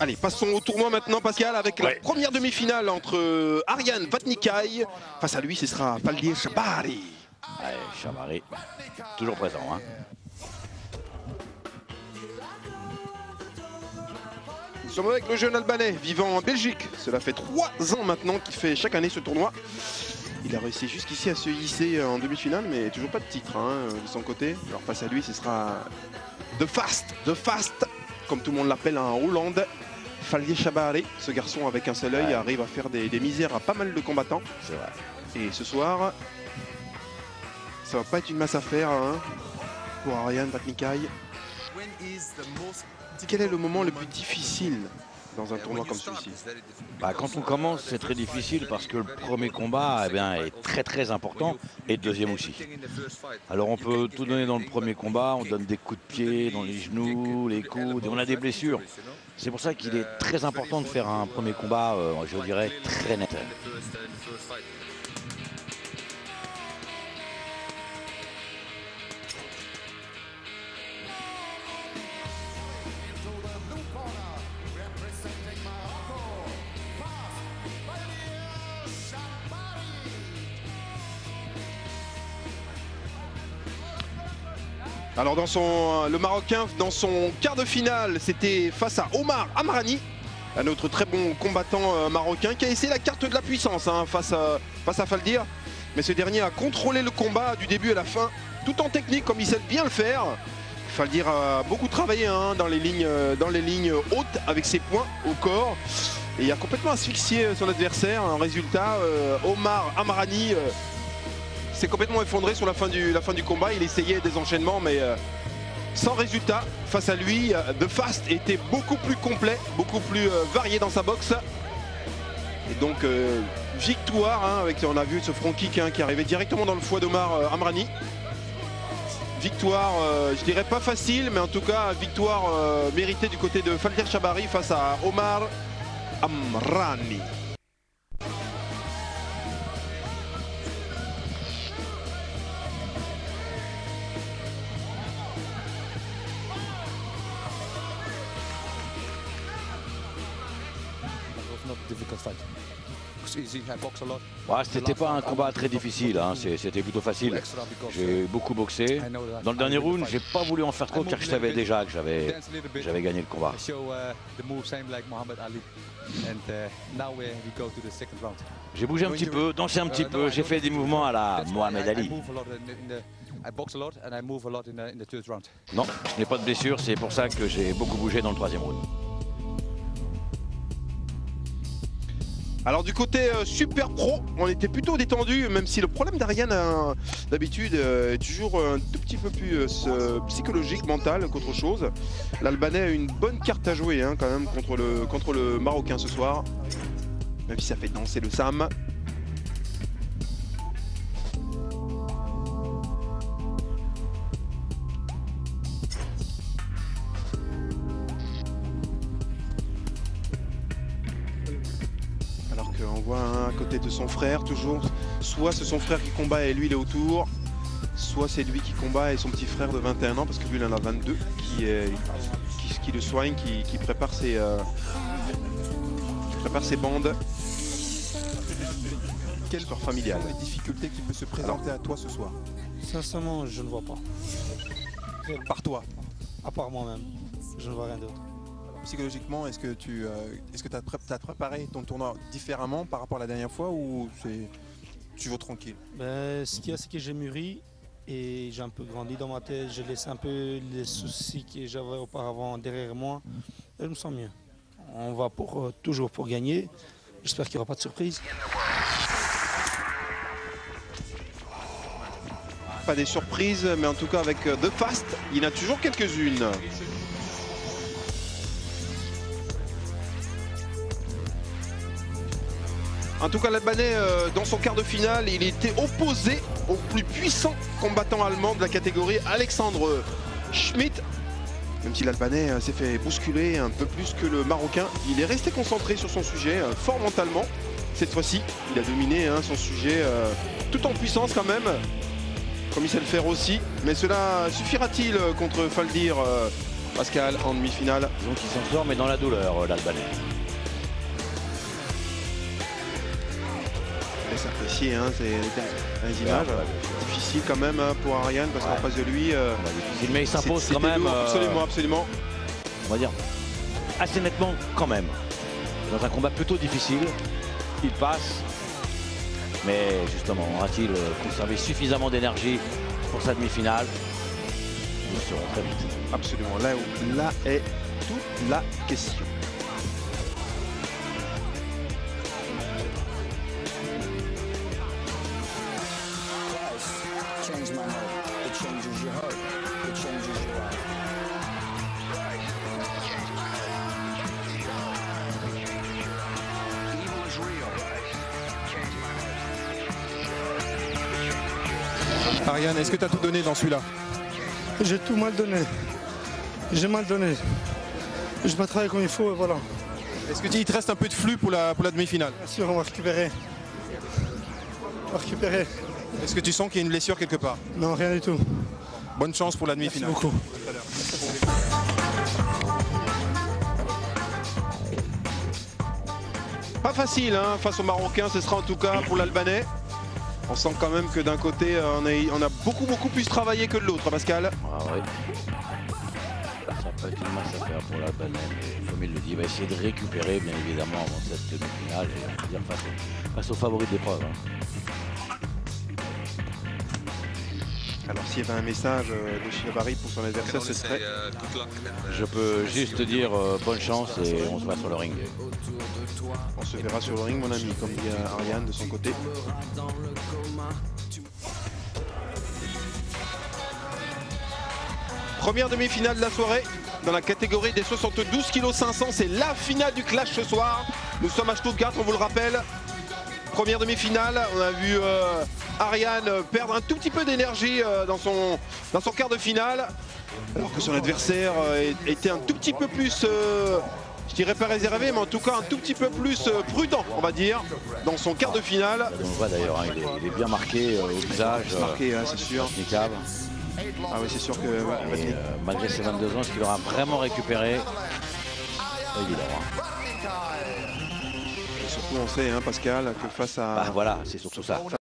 Allez, passons au tournoi maintenant, Pascal, avec la première demi-finale entre Ariane Vatnikai. Face à lui, ce sera Faldir Chabari. Allez, Chabari, toujours présent. Hein. Nous sommes avec le jeune Albanais vivant en Belgique. Cela fait trois ans maintenant qu'il fait chaque année ce tournoi. Il a réussi jusqu'ici à se hisser en demi-finale, mais toujours pas de titre hein, de son côté. Alors face à lui, ce sera The Fast, The Fast, comme tout le monde l'appelle en Hollande. Falier Chabari, ce garçon avec un seul œil, arrive à faire des, misères à pas mal de combattants. C'est vrai. Et ce soir, ça va pas être une masse à faire hein, pour Ariane Vatnikai. Quel est le moment le plus difficile dans un tournoi comme celui-ci? Bah, Quand on commence, c'est très difficile parce que le premier combat eh est très très important et le deuxième aussi. Alors on peut tout donner dans le premier combat, on donne des coups de pied dans les genoux, les coudes, on a des blessures. C'est pour ça qu'il est très important de faire un premier combat, euh, je dirais, très net. Alors son, le Marocain, dans son quart de finale, c'était face à Omar Amrani, un autre très bon combattant euh, marocain qui a essayé la carte de la puissance hein, face, à, face Faldir. Mais ce dernier a contrôlé le combat du début à la fin, tout en technique comme il sait bien le faire. Faldir a beaucoup travaillé hein, dans, les lignes, euh, dans les lignes hautes avec ses points au corps. Et il a complètement asphyxié son adversaire. En résultat, euh, Omar Amrani s'est complètement effondré sur la fin, du, combat. Il essayait des enchaînements, mais euh, sans résultat. Face à lui, euh, The Fast était beaucoup plus complet, beaucoup plus euh, varié dans sa boxe. Et donc, victoire, hein, avec, on a vu ce front kick hein, qui arrivait directement dans le foie d'Omar Amrani. Victoire, je dirais pas facile, mais en tout cas, victoire méritée du côté de Falder Chabari face à Omar Amrani. C'était pas un combat très difficile, hein. c'était plutôt facile. J'ai beaucoup boxé. Dans le dernier round, j'ai pas voulu en faire trop car je savais déjà que j'avais gagné le combat. J'ai bougé un petit peu, dansé un petit peu, j'ai fait des mouvements à la Mohamed Ali. Non, je n'ai pas de blessure, c'est pour ça que j'ai beaucoup bougé dans le troisième round. Alors du côté euh, super pro, on était plutôt détendu, même si le problème d'Ariane euh, d'habitude euh, est toujours un tout petit peu plus psychologique, mental qu'autre chose. L'Albanais a une bonne carte à jouer hein, quand même contre le, contre le Marocain ce soir. Même si ça fait danser le Sam. Voit à côté de son frère toujours. Soit c'est son frère qui combat et lui il est autour, soit c'est lui qui combat et son petit frère de 21 ans, parce que lui il en a 22, qui, est, qui, le soigne, qui, prépare, ses, euh, prépare ses bandes. Quelle sport familial Les difficultés qui peut se présenter à toi ce soir? Sincèrement, je ne vois pas. Par toi À part moi-même, je ne vois rien d'autre psychologiquement, est-ce que tu euh, est-ce que as, préparé ton tournoi différemment par rapport à la dernière fois ou tu vas tranquille? Ben, Ce qu'il y a, c'est que j'ai mûri et j'ai un peu grandi dans ma tête. Je laisse un peu les soucis que j'avais auparavant derrière moi. Et je me sens mieux. On va pour, euh, toujours pour gagner. J'espère qu'il n'y aura pas de surprise. Pas des surprises, mais en tout cas avec euh, The Fast, il y en a toujours quelques-unes. En tout cas, l'Albanais, euh, dans son quart de finale, il était opposé au plus puissant combattant allemand de la catégorie, Alexandre Schmidt. Même si l'Albanais euh, s'est fait bousculer un peu plus que le Marocain, il est resté concentré sur son sujet, euh, fort mentalement. Cette fois-ci, il a dominé hein, son sujet tout en puissance quand même, comme il sait le faire aussi. Mais cela suffira-t-il contre Faldir Pascal en demi-finale? Donc il s'en sort, mais dans la douleur, l'Albanais. Laisse apprécier hein, ces, les images. Difficile quand même hein, pour Ariane parce qu'en face de lui, euh, mais il s'impose quand même. lourd, euh, absolument, absolument. on va dire assez nettement quand même. Dans un combat plutôt difficile, il passe. Mais justement, aura-t-il euh, conservé suffisamment d'énergie pour sa demi-finale? Nous le saurons très vite. Absolument. Là, où- là est toute la question. Ariane, est-ce que tu as tout donné dans celui-là J'ai tout mal donné. J'ai mal donné. Je vais travailler comme il faut et voilà. Est-ce que tu- il te reste un peu de flux pour la, pour la demi-finale Bien sûr, on va récupérer. On va récupérer. Est-ce que tu sens qu'il y a une blessure quelque part Non, rien du tout. Bonne chance pour la Merci demi-finale. beaucoup. Pas facile hein, face aux Marocains, ce sera en tout cas pour l'Albanais. On sent quand même que d'un côté, euh, on a, beaucoup beaucoup plus travaillé que de l'autre, Pascal. Ah oui. Ça masse à faire pour l'Albanais, mais comme il le dit, il va essayer de récupérer bien évidemment avant cette demi-finale et on va dire face, face aux favoris d'épreuve. hein. Alors s'il y avait un message euh, de Chiavari pour son adversaire, ce serait Je peux juste dire euh, bonne chance et on se voit sur le ring. on se verra sur le ring mon ami, comme dit euh, Ariane de son côté. Première demi-finale de la soirée dans la catégorie des 72 kg 500, c'est la finale du clash ce soir. Nous sommes à Stuttgart, on vous le rappelle. Première demi-finale, on a vu euh, Ariane perdre un tout petit peu d'énergie euh, dans, son, dans son quart de finale, alors que son adversaire euh, était un tout petit peu plus, euh, je dirais pas réservé, mais en tout cas un tout petit peu plus prudent, on va dire, dans son quart de finale. On le voit d'ailleurs, hein, il, est, il est bien marqué au visage. Marqué, hein, c'est sûr. Ah oui, c'est sûr que ouais, Et, euh, malgré ses 22 ans, est-ce qu'il aura vraiment récupéré? Pas évident. hein. surtout on sait, hein, Pascal, que face à Bah, voilà, c'est surtout ça.